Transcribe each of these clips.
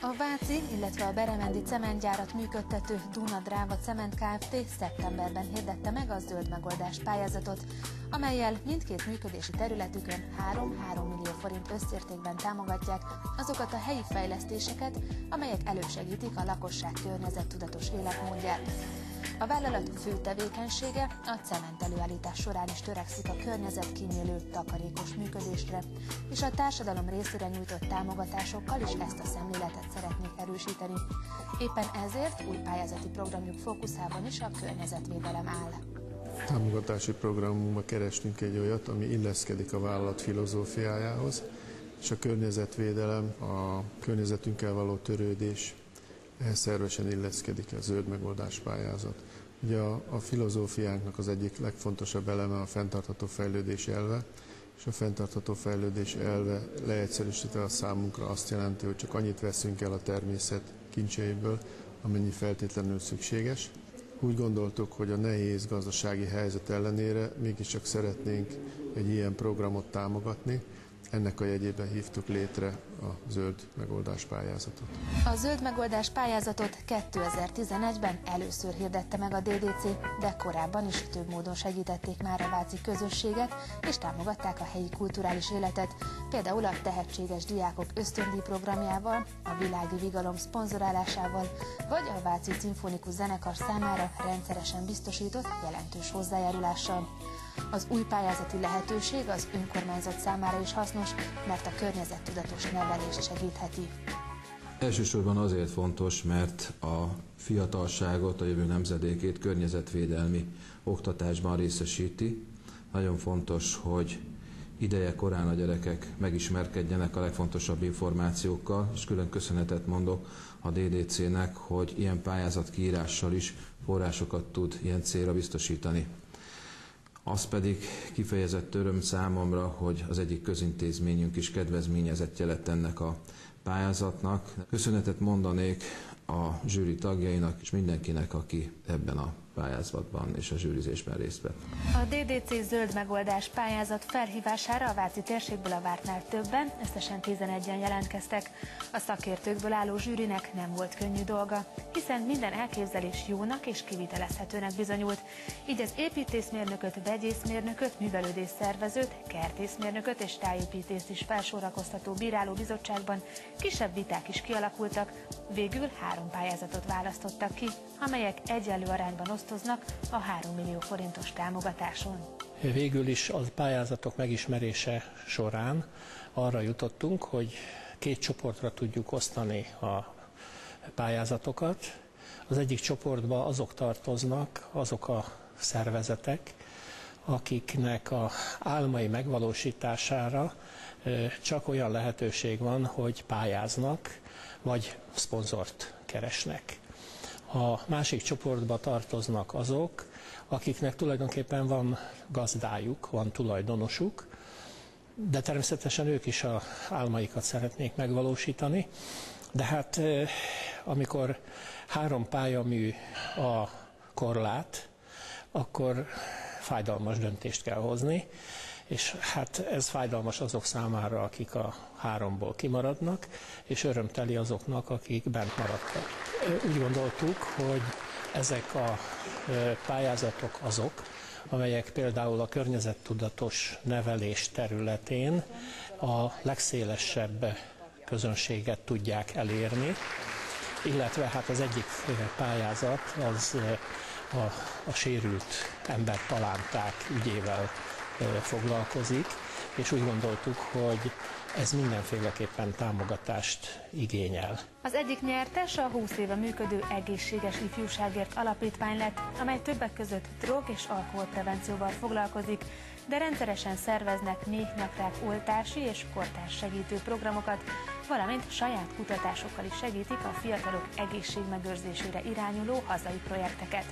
A Váci, illetve a Beremendi cementgyárat működtető Duna Dráva Cement Kft. szeptemberben hirdette meg a zöld megoldás pályázatot, amelyel mindkét működési területükön 3-3 millió forint összértékben támogatják azokat a helyi fejlesztéseket, amelyek elősegítik a lakosság környezettudatos életmódját. A vállalat fő tevékenysége a cement előállítás során is törekszik a környezetkímélő, takarékos működésre, és a társadalom részére nyújtott támogatásokkal is ezt a szemléletet szeretnék erősíteni. Éppen ezért új pályázati programjuk fókuszában is a környezetvédelem áll. Támogatási programunkban kerestünk egy olyat, ami illeszkedik a vállalat filozófiájához, és a környezetvédelem, a környezetünkkel való törődés, ehhez szervesen illeszkedik a zöld megoldás pályázat. Ugye a, a filozófiánknak az egyik legfontosabb eleme a fenntartható fejlődés elve, és a fenntartható fejlődés elve leegyszerűsítve a számunkra azt jelenti, hogy csak annyit veszünk el a természet kincseiből, amennyi feltétlenül szükséges. Úgy gondoltuk, hogy a nehéz gazdasági helyzet ellenére mégiscsak szeretnénk egy ilyen programot támogatni, ennek a jegyében hívtuk létre a zöld megoldás pályázatot. A zöld megoldás pályázatot 2011-ben először hirdette meg a DDC, de korábban is több módon segítették már a váci közösséget, és támogatták a helyi kulturális életet, például a tehetséges diákok ösztöndíj programjával, a világi vigalom szponzorálásával, vagy a Váci Szimfonikus Zenekar számára rendszeresen biztosított jelentős hozzájárulással. Az új pályázati lehetőség az önkormányzat számára is hasznos, mert a környezettudatos nevelést segítheti. Elsősorban azért fontos, mert a fiatalságot, a jövő nemzedékét környezetvédelmi oktatásban részesíti. Nagyon fontos, hogy ideje korán a gyerekek megismerkedjenek a legfontosabb információkkal, és külön köszönetet mondok a DDC-nek, hogy ilyen pályázat kiírással is forrásokat tud ilyen célra biztosítani. Az pedig kifejezett öröm számomra, hogy az egyik közintézményünk is kedvezményezettje lett ennek a pályázatnak. Köszönetet mondanék a zsűri tagjainak és mindenkinek, aki ebben a pályázatban és a zsűrizésben részt vett. A DDC zöld megoldás pályázat felhívására a Váci térségből a vártnál többen, összesen 11-en jelentkeztek. A szakértőkből álló zsűrinek nem volt könnyű dolga, hiszen minden elképzelés jónak és kivitelezhetőnek bizonyult. Így az építészmérnököt, vegyészmérnököt, művelődés szervezőt, kertészmérnököt és tájépítést is felsorakoztató bírálóbizottságban kisebb viták is kialakultak, végül három pályázatot választottak ki, amelyek egyenlő arányban osztoznak a 3 millió forintos támogatáson. Végül is a pályázatok megismerése során arra jutottunk, hogy két csoportra tudjuk osztani a pályázatokat. Az egyik csoportba azok tartoznak, azok a szervezetek, akiknek a álmai megvalósítására csak olyan lehetőség van, hogy pályáznak, vagy szponzort keresnek. A másik csoportba tartoznak azok, akiknek tulajdonképpen van gazdájuk, van tulajdonosuk, de természetesen ők is a álmaikat szeretnék megvalósítani. De hát amikor három pályamű a korlát, akkor fájdalmas döntést kell hozni, és hát ez fájdalmas azok számára, akik a háromból kimaradnak, és örömteli azoknak, akik bent maradtak. Úgy gondoltuk, hogy ezek a pályázatok azok, amelyek például a környezettudatos nevelés területén a legszélesebb közönséget tudják elérni, illetve hát az egyik pályázat az a, a sérült ember talánták ügyével foglalkozik, és úgy gondoltuk, hogy ez mindenféleképpen támogatást igényel. Az egyik nyertes a 20 éve működő Egészséges Ifjúságért Alapítvány lett, amely többek között drog és alkoholprevencióval foglalkozik, de rendszeresen szerveznek méhnyakrák oltási és kortárs segítő programokat, valamint saját kutatásokkal is segítik a fiatalok egészségmegőrzésére irányuló hazai projekteket.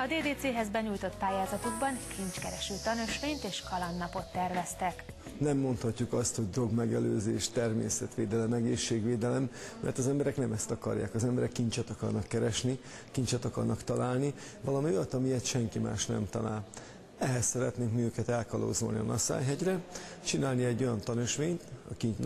A DDC-hez benyújtott pályázatukban kincskereső tanösvényt és kalandnapot terveztek. Nem mondhatjuk azt, hogy drogmegelőzés, természetvédelem, egészségvédelem, mert az emberek nem ezt akarják. Az emberek kincset akarnak keresni, kincset akarnak találni, valami olyat, amilyet senki más nem talál. Ehhez szeretnénk mi őket elkalózolni a Nasszájhegyre, csinálni egy olyan tanösvényt, a kincs,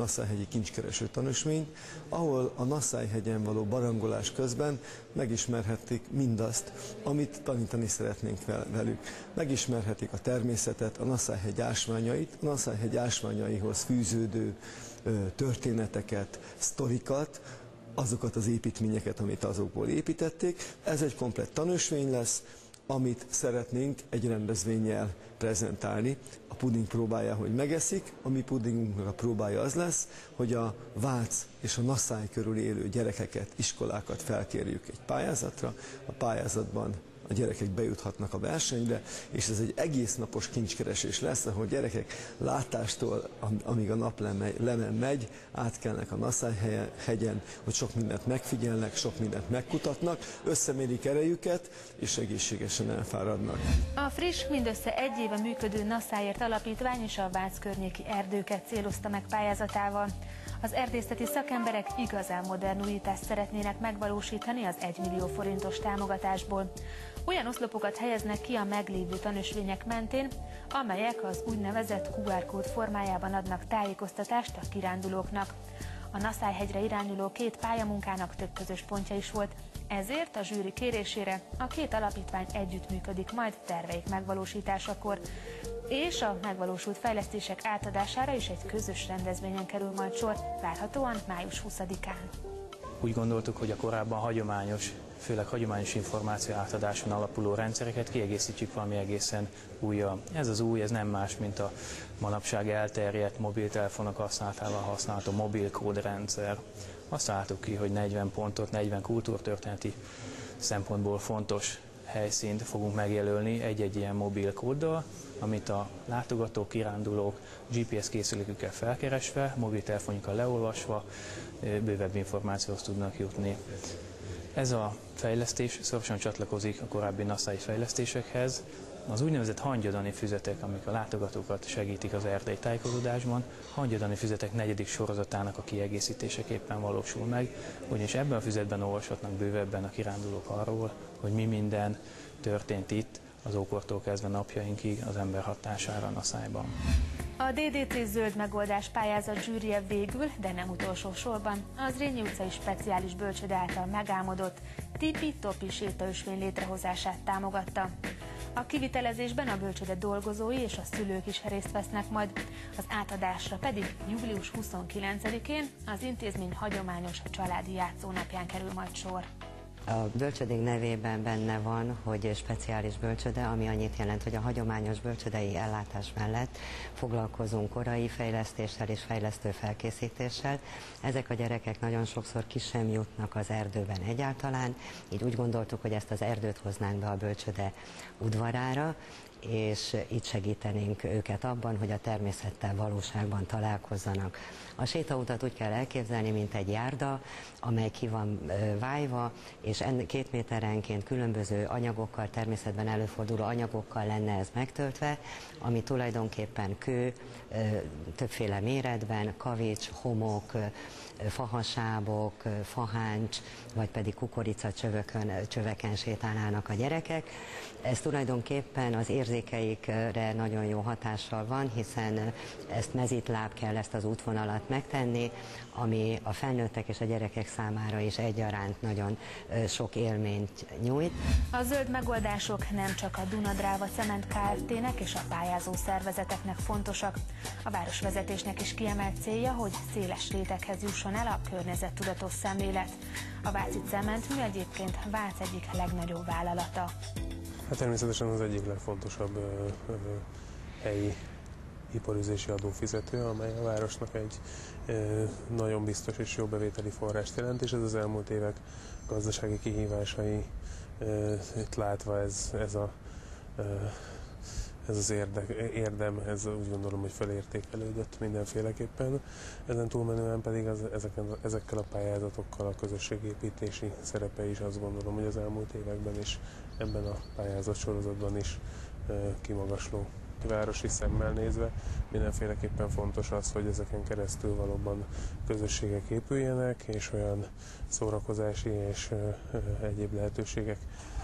kincskereső tanösvényt, ahol a Nasszájhegyen való barangolás közben megismerhetik mindazt, amit tanítani szeretnénk velük. Megismerhetik a természetet, a Nasszájhegy ásványait, a Nasszájhegy ásványaihoz fűződő történeteket, sztorikat, azokat az építményeket, amit azokból építették. Ez egy komplett tanúsvény lesz, amit szeretnénk egy rendezvényel prezentálni. A puding próbája, hogy megeszik, a mi pudingunknak a próbája az lesz, hogy a Vác és a Nasszály körül élő gyerekeket, iskolákat felkérjük egy pályázatra. A pályázatban a gyerekek bejuthatnak a versenyre, és ez egy egész napos kincskeresés lesz, ahol gyerekek látástól, amíg a nap lemen megy, átkelnek a Naszály hegyen, hogy sok mindent megfigyelnek, sok mindent megkutatnak, összemérik erejüket, és egészségesen elfáradnak. A friss, mindössze egy éve működő Naszáért alapítvány és a Vác környéki erdőket célozta meg pályázatával. Az erdészeti szakemberek igazán modern újítást szeretnének megvalósítani az 1 millió forintos támogatásból. Olyan oszlopokat helyeznek ki a meglévő tanösvények mentén, amelyek az úgynevezett QR kód formájában adnak tájékoztatást a kirándulóknak. A Naszályhegyre irányuló két pályamunkának több közös pontja is volt, ezért a zsűri kérésére a két alapítvány együttműködik majd terveik megvalósításakor, és a megvalósult fejlesztések átadására is egy közös rendezvényen kerül majd sor, várhatóan május 20-án. Úgy gondoltuk, hogy a korábban hagyományos főleg hagyományos információ átadáson alapuló rendszereket kiegészítjük valami egészen újja. Ez az új, ez nem más, mint a manapság elterjedt mobiltelefonok használatával használható mobil kódrendszer. Azt láttuk ki, hogy 40 pontot, 40 kultúrtörténeti szempontból fontos helyszínt fogunk megjelölni egy-egy ilyen mobil kóddal, amit a látogatók, kirándulók GPS készülékükkel felkeresve, mobiltelefonjukkal leolvasva bővebb információhoz tudnak jutni. Ez a fejlesztés szorosan csatlakozik a korábbi naszály fejlesztésekhez. Az úgynevezett hangyadani füzetek, amik a látogatókat segítik az erdei tájékozódásban, hangyadani füzetek negyedik sorozatának a kiegészítéseképpen valósul meg, ugyanis ebben a füzetben olvashatnak bővebben a kirándulók arról, hogy mi minden történt itt az ókortól kezdve napjainkig az ember hatására a szájban. A DDT zöld megoldás pályázat zsűrie végül, de nem utolsó sorban, az Rényi utcai speciális bölcsöde által megálmodott Tipi Topi sétaösvény létrehozását támogatta. A kivitelezésben a bölcsöde dolgozói és a szülők is részt vesznek majd, az átadásra pedig július 29-én az intézmény hagyományos családi játszónapján kerül majd sor. A bölcsödék nevében benne van, hogy speciális bölcsöde, ami annyit jelent, hogy a hagyományos bölcsödei ellátás mellett foglalkozunk korai fejlesztéssel és fejlesztő felkészítéssel. Ezek a gyerekek nagyon sokszor ki sem jutnak az erdőben egyáltalán, így úgy gondoltuk, hogy ezt az erdőt hoznánk be a bölcsöde udvarára, és így segítenénk őket abban, hogy a természettel valóságban találkozzanak. A sétautat úgy kell elképzelni, mint egy járda, amely ki van vájva, és két méterenként különböző anyagokkal, természetben előforduló anyagokkal lenne ez megtöltve, ami tulajdonképpen kő, többféle méretben, kavics, homok, fahasábok, faháncs, vagy pedig kukoricacsövökön, csöveken sétálnának a gyerekek. Ez tulajdonképpen az érzékeikre nagyon jó hatással van, hiszen ezt mezitláb kell ezt az útvonalat megtenni, ami a felnőttek és a gyerekek számára is egyaránt nagyon sok élményt nyújt. A zöld megoldások nem csak a Dunadráva Cement Kft-nek és a pályázó szervezeteknek fontosak. A városvezetésnek is kiemelt célja, hogy széles réteghez jusson el a környezettudatos szemlélet. A Váci Cementmű egyébként Vác egyik legnagyobb vállalata. Hát természetesen az egyik legfontosabb ö, ö, helyi iparüzési adófizető, amely a városnak egy ö, nagyon biztos és jó bevételi forrást jelent, és ez az elmúlt évek gazdasági kihívásai itt látva ez, ez a ez az érdek, érdem, ez úgy gondolom, hogy felértékelődött mindenféleképpen. Ezen túlmenően pedig az, ezeken, ezekkel a pályázatokkal a közösségépítési szerepe is azt gondolom, hogy az elmúlt években is ebben a pályázat sorozatban is e, kimagasló városi szemmel nézve mindenféleképpen fontos az, hogy ezeken keresztül valóban közösségek épüljenek, és olyan szórakozási és egyéb lehetőségek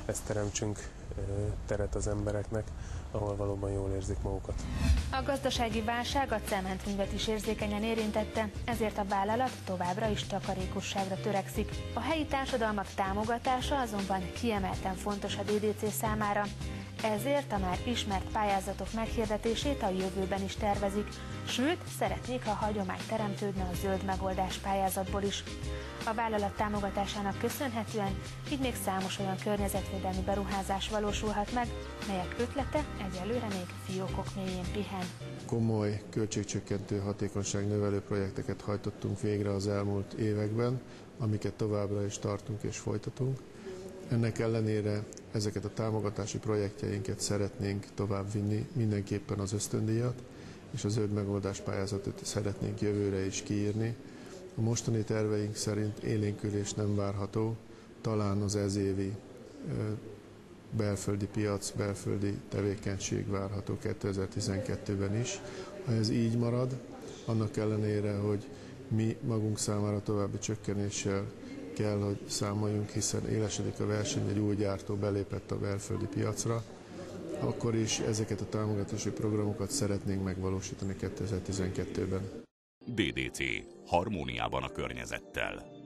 ezt teremtsünk teret az embereknek, ahol valóban jól érzik magukat. A gazdasági válság a cementművet is érzékenyen érintette, ezért a vállalat továbbra is takarékosságra törekszik. A helyi társadalmak támogatása azonban kiemelten fontos a DDC számára, ezért a már ismert pályázatok meghirdetését a jövőben is tervezik, sőt, szeretnék, ha hagyomány teremtődne a zöld megoldás pályázatból is. A vállalat támogatásának köszönhetően így még számos olyan környezetvédelmi beruházás valósulhat meg, melyek ötlete egyelőre még fiókok mélyén pihen. Komoly költségcsökkentő hatékonyság növelő projekteket hajtottunk végre az elmúlt években, amiket továbbra is tartunk és folytatunk. Ennek ellenére ezeket a támogatási projektjeinket szeretnénk továbbvinni, mindenképpen az ösztöndíjat, és a zöld megoldás pályázatot szeretnénk jövőre is kiírni. A mostani terveink szerint élénkülés nem várható, talán az ezévi belföldi piac, belföldi tevékenység várható 2012-ben is. Ha ez így marad, annak ellenére, hogy mi magunk számára további csökkenéssel kell, hogy számoljunk, hiszen élesedik a verseny, egy új gyártó belépett a belföldi piacra, akkor is ezeket a támogatási programokat szeretnénk megvalósítani 2012-ben. DDC. Harmóniában a környezettel.